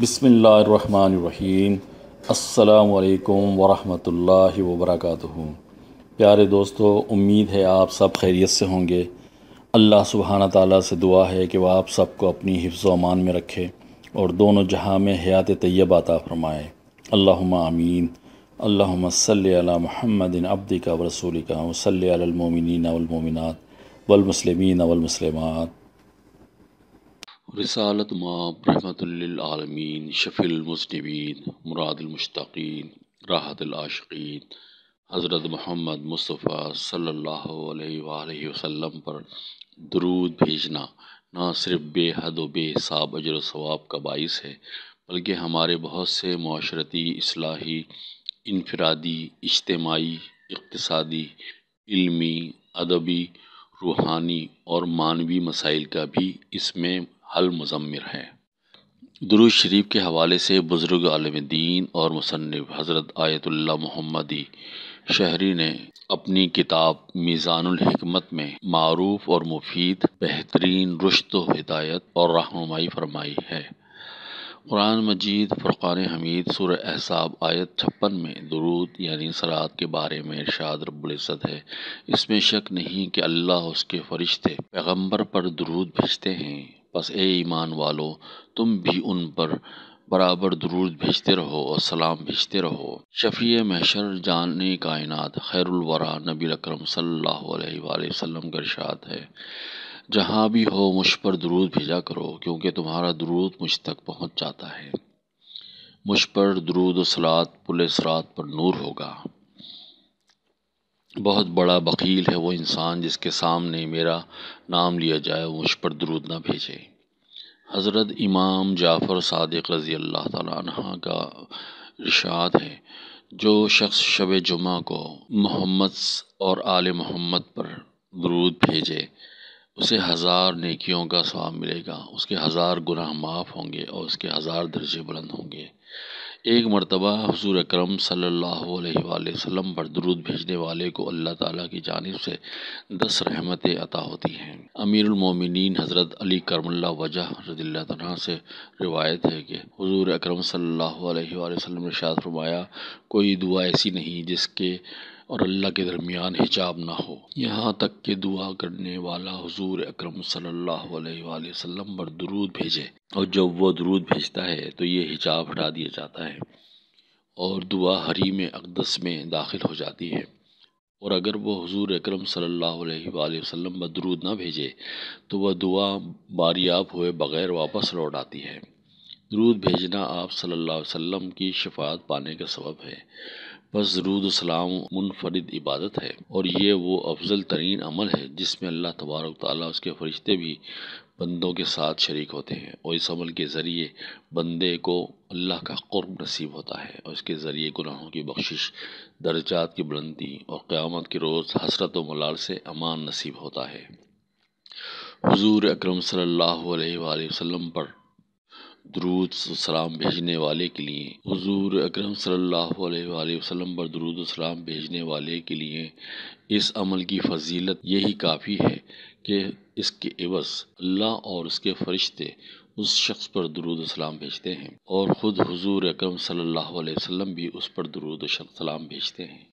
بسم اللہ الرحمن الرحیم۔ السلام علیکم ورحمۃ اللہ وبرکاتہ۔ پیارے دوستو، امید ہے آپ سب خیریت سے ہوں گے۔ اللہ سبحانہ تعالیٰ سے دعا ہے کہ وہ آپ سب کو اپنی حفظ و امان میں رکھے اور دونوں جہاں میں حیات طیب عطا فرمائے۔ اللہم آمین۔ اللہم صلی علی محمد عبدک و رسولک و صلی علی المومنین والمومنات والمسلمین والمسلمات۔ رسالت ماب رحمت للعالمین شفی المذنبین، مراد المشتقین، راحت العاشقین، حضرت محمد مصطفیٰ صلی اللہ علیہ وآلہ وسلم پر درود بھیجنا نہ صرف بے حد و بے حساب اجر و ثواب کا باعث ہے، بلکہ ہمارے بہت سے معاشرتی، اصلاحی، انفرادی، اجتماعی، اقتصادی، علمی، ادبی، روحانی اور معنوی مسائل کا بھی اس میں حل مضمر ہے درود شریف کے حوالے سے بزرگ عالم دین اور مصنف حضرت آیت اللہ محمدی شہری نے اپنی کتاب میزان الحکمت میں معروف اور مفید، بہترین رشت و ہدایت اور رہنمائی فرمائی ہے۔ قرآن مجید، فرقان حمید، سورہ احساب آیت چھپن میں درود یعنی سرات کے بارے میں ارشاد رب العزت ہے۔ اس میں شک نہیں کہ اللہ اس کے فرشتے پیغمبر پر درود بھیجتے ہیں۔ بس اے ایمان والو، تم بھی ان پر برابر درود بھیجتے رہو اور سلام بھیجتے رہو۔ شفیع محشر جان کائنات خیر الورا نبی اکرم صلی اللہ علیہ وآلہ وسلم کا ارشاد ہے۔ جہاں بھی ہو مجھ پر درود بھیجا کرو، کیونکہ تمہارا درود مجھ تک پہنچ جاتا ہے۔ مجھ پر درود و سلاد پل سرات پر نور ہوگا۔ بہت بڑا بخیل ہے وہ انسان جس کے سامنے میرا نام لیا جائے، وہ مجھ پر درود نہ بھیجے۔ حضرت امام جعفر صادق رضی اللہ تعالیٰ عنہ کا ارشاد ہے، جو شخص شب جمعہ کو محمد اور آل محمد پر درود بھیجے، اسے ہزار نیکیوں کا ثواب ملے گا، اس کے ہزار گناہ معاف ہوں گے اور اس کے ہزار درجے بلند ہوں گے۔ ایک مرتبہ حضور اکرم صلی اللہ علیہ وآلہ وسلم پر درود بھیجنے والے کو اللہ تعالیٰ کی جانب سے دس رحمتیں عطا ہوتی ہیں۔ امیر المومنین حضرت علی کرم اللہ وجہ رضی اللہ تعالیٰ سے روایت ہے کہ حضور اکرم صلی اللہ علیہ وآلہ وسلم نے شاد فرمایا، کوئی دعا ایسی نہیں جس کے اور اللہ کے درمیان حجاب نہ ہو۔ یہاں تک کہ دعا کرنے والا حضور اکرم صلی اللہ علیہ وآلہ وسلم پر درود بھیجے۔ اور جب وہ درود بھیجتا ہے تو یہ حجاب ہٹا دیا جاتا ہے اور دعا حریم اقدس میں داخل ہو جاتی ہے۔ اور اگر وہ حضور اکرم صلی اللہ علیہ وآلہ وسلم پر درود نہ بھیجے تو وہ دعا باریاب ہوئے بغیر واپس لوٹ آتی ہے۔ درود بھیجنا آپ صلی اللہ علیہ وسلم کی شفاعت پانے کا سبب ہے۔ بس درود و سلام منفرد عبادت ہے اور یہ وہ افضل ترین عمل ہے جس میں اللہ تبارک تعالیٰ اس کے فرشتے بھی بندوں کے ساتھ شریک ہوتے ہیں اور اس عمل کے ذریعے بندے کو اللہ کا قرب نصیب ہوتا ہے اور اس کے ذریعے گناہوں کی بخشش، درجات کی بلندی اور قیامت کے روز حسرت و ملال سے امان نصیب ہوتا ہے۔ حضور اکرم صلی اللہ علیہ وآلہ وسلم پر درود و سلام بھیجنے والے کے لیے۔ حضور اکرم صلی اللہ علیہ وآلہ وسلم پر درود و سلام بھیجنے والے کے لیے اس عمل کی فضیلت یہی کافی ہے کہ اس کے عوض اللہ اور اس کے فرشتے اس شخص پر درود و سلام بھیجتے ہیں اور خود حضور اکرم صلی اللہ علیہ وسلم بھی اس پر درود و سلام بھیجتے ہیں۔